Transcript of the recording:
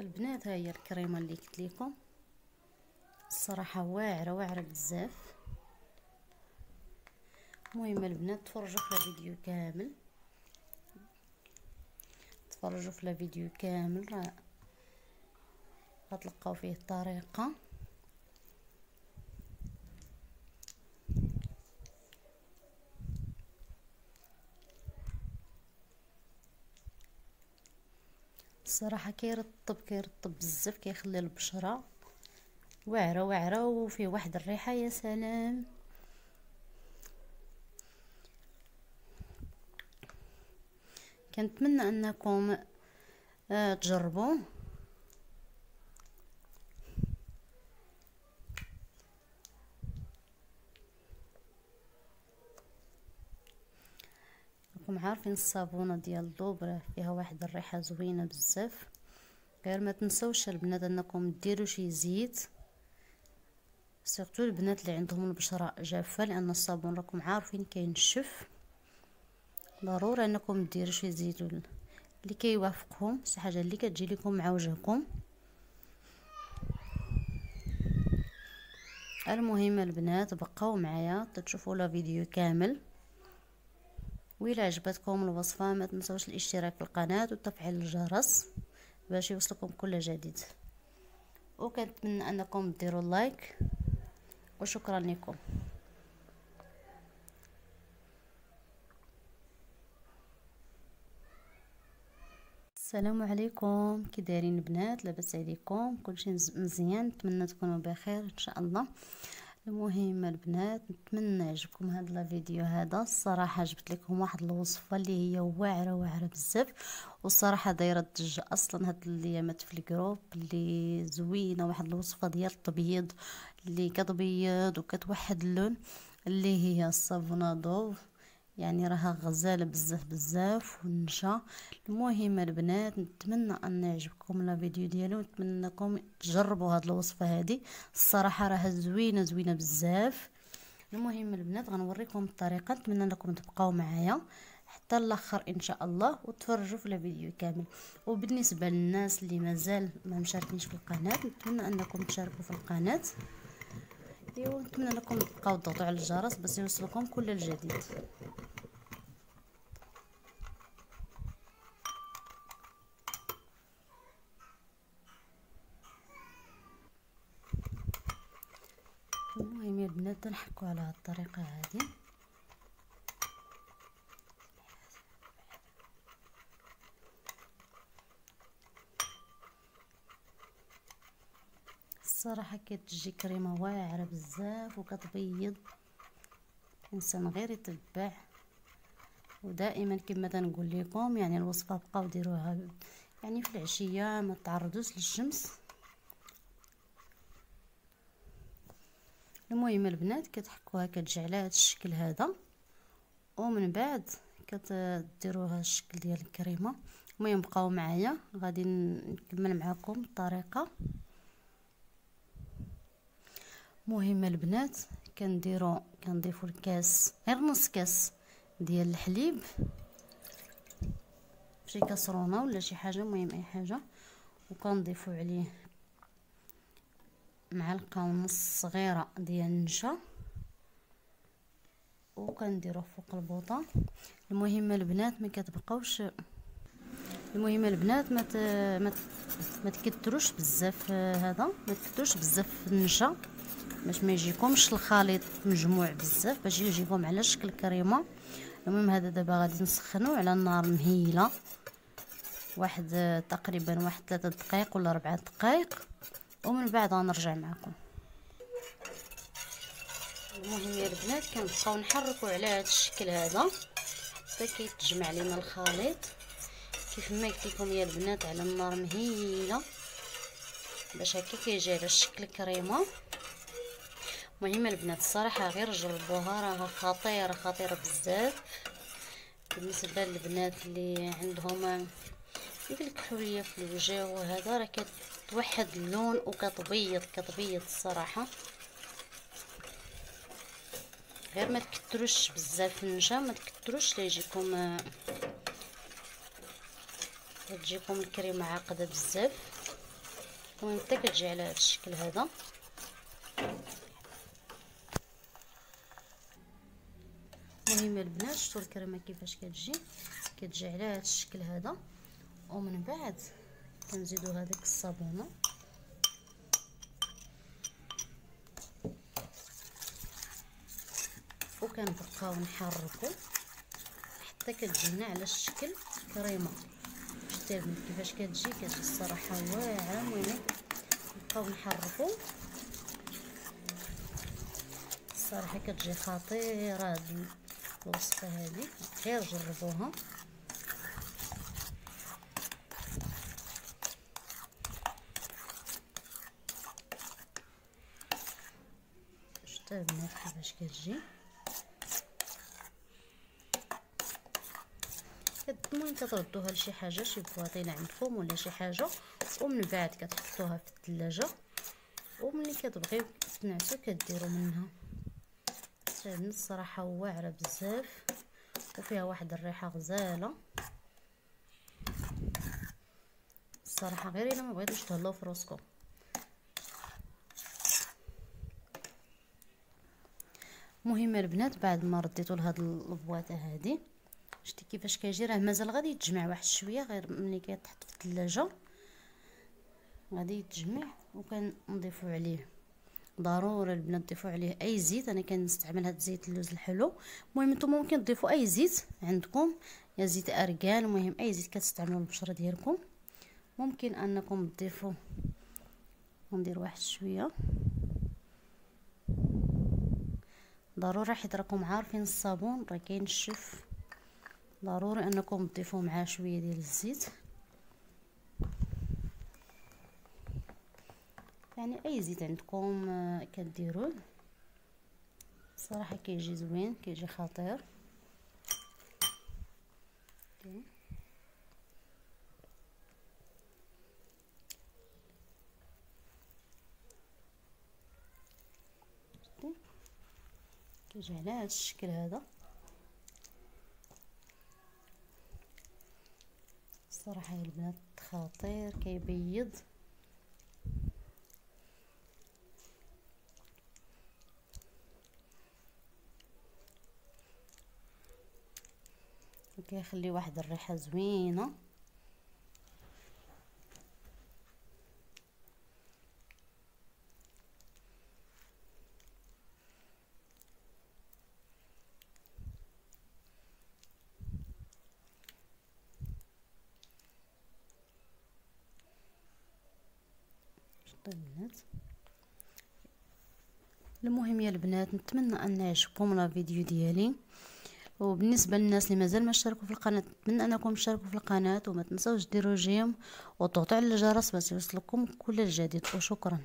البنات ها هي الكريمة اللي قلت لكم. الصراحة واعرة واعرة بزاف. المهم البنات تفرجوا في الفيديو كامل. تفرجوا في الفيديو كامل غتلقاو فيه الطريقة. الصراحة كيرطب كيرطب بزاف كيخلي البشرة واعره واعرة وفيه واحد الريحة يا سلام. كنتمنى أنكم آه، تجربوه عارفين الصابونة ديال دوبره فيها واحد الريحة زوينة بزاف. غير ما تنسوش البنات أنكم ديروا شي زيت. سيرتو البنات اللي عندهم البشرة جافة لأن الصابون راكم عارفين كينشف ضروري أنكم ديروا شي زيت اللي كيوافقهم شي حاجة اللي كتجي لكم مع وجهكم. المهم البنات بقاو معايا تشوفوا لا فيديو كامل. وإلا عجبتكم الوصفة ما تنسوش الاشتراك في القناة وتفعيل الجرس باش يوصلكم كل جديد. وكنتمنى أنكم ديروا like وشكرا لكم. السلام عليكم. كي دايرين البنات لاباس عليكم. كلشي مزيان. نتمنى تكونوا بخير إن شاء الله. المهم البنات نتمنى يعجبكم هذا الفيديو هذا. الصراحة جبت لكم واحد الوصفة اللي هي واعرة واعرة بزاف والصراحة دايرة الضجه أصلا هاد الايامات في الجروب اللي زوينة واحد الوصفة ديال التبييض اللي كتبيض وكتوحد اللون اللي هي الصابونة دوف. يعني راها غزالة بزاف بزاف ونشا. المهم البنات نتمنى أن يعجبكم الفيديو ديالي ونتمنى انكم تجربوا هاد الوصفة هذه الصراحة راها زوينة زوينة بزاف. المهم البنات غنوريكم الطريقة نتمنى انكم تبقاو معايا حتى الأخر إن شاء الله وتفرجوا في الفيديو كامل. وبالنسبة للناس اللي مازال ما مشاركينش في القناة نتمنى أنكم تشاركوا في القناة. أيوا نتمنى انكم تبقاو تضغطوا على الجرس باش يوصلكم كل الجديد. نحكو على هاد الطريقة هذه. الصراحة كتجي كريمة واعرة بزاف وكتبيض. الانسان غير يتبع. ودائما كما تنقول لكم يعني الوصفة بقاو ديروها يعني في العشية ما تعرضوش للشمس. المهم البنات كتحكوها كتجي على هذا الشكل هذا ومن بعد كتديروها الشكل ديال الكريمة. المهم بقاو معايا غادي نكمل معكم الطريقة. مهم البنات كنديرو كنضيفو الكاس غير نص كاس ديال الحليب. شي كاسرونة ولا شي حاجة المهم أي حاجة وكنضيفو عليه معلقه ونص صغيره ديال النشا. وكنديروه فوق البوطة. المهم البنات ما كتبقاوش المهم البنات ما ما ما تكثروش بزاف هذا. ما بزاف النشا. باش ما يجيكمش الخليط مجموع بزاف. باش يجيكم على شكل كريمة. المهم هذا دابا غادي نسخنوه على النار مهيلة. واحد تقريبا واحد ثلاثة دقائق ولا ربعة دقائق ومن بعد غنرجع معكم. المهم يا البنات كنبقاو نحركوا على هذا الشكل هذا. حتى كيتجمع لينا الخليط. كيف ما قلت لكم يا البنات على النار مهيلة. باش هكا كيجي على الشكل كريمة. المهم البنات الصراحة غير جربوها راها خطيرة خطيرة بزاف. بالنسبة للبنات اللي عندهم ديك الكحوليه في الوجه وهذا راه كتوحد اللون وكتبيض كتبيض الصراحة. غير ما تكتروش بزاف النشا ما تكتروش ليجيكم تجيكم الكريمه عاقدة بزاف. حتى كتجي على هذا الشكل هذا. المهم البنات شفتوا الكريمة كيفاش كتجي؟ كتجي على هذا الشكل هذا. ومن بعد كنزيدو هذيك الصابونه وكنبقاو نحركو حتى كتجينا على الشكل كريمة. البنات كيفاش كتجي كتجي الصراحة واعرة المهم نبقاو نحركو. الصراحة كتجي خطيرة هاد الوصفة هذه غير جربوها شفتوا البنات كيفاش كتجي المهم كتردوها لشي حاجة شي بواطينه عندكم ولا شي حاجة ومن بعد كتحطوها في الثلاجه وملي كتبغيو تنعسو كديروا منها. تعجبني الصراحه واعره بزاف وفيها واحد الريحة غزالة. الصراحه غير إلا ما بغيتوش تهلاو في راسكم. المهم البنات بعد ما رديتو لهاد البواطة هذه شتي كيفاش كيجي راه مازال غادي يتجمع واحد شوية غير ملي كيتحط في الثلاجة. غادي يتجمع وكنضيفو عليه. ضروري البنات تضيفوا عليه أي زيت. أنا كنستعمل هاد زيت اللوز الحلو. المهم نتوما ممكن تضيفوا أي زيت عندكم. يا زيت ارغان المهم أي زيت كتستعملوا البشره ديالكم. ممكن أنكم تضيفوا ندير واحد شوية. ضروري حيت راكم عارفين الصابون راه كينشف ضروري انكم تضيفوا معاه شوية ديال الزيت. يعني أي زيت عندكم آه، كديروه صراحة كيجي زوين كيجي خطير. كيجي على هذا الشكل هذا. الصراحه يا البنات خطير كيبيض. وكيخلي واحد الريحة زوينة. البنات. المهم يا البنات نتمنى أن يعجبكم لا فيديو ديالي. وبالنسبة للناس اللي مازال ما اشتركوا في القناة نتمنى أنكم تشتركوا في القناة وما تنسوش ديروا جيم وتضغطوا على الجرس باش يوصلكم كل الجديد. وشكرا.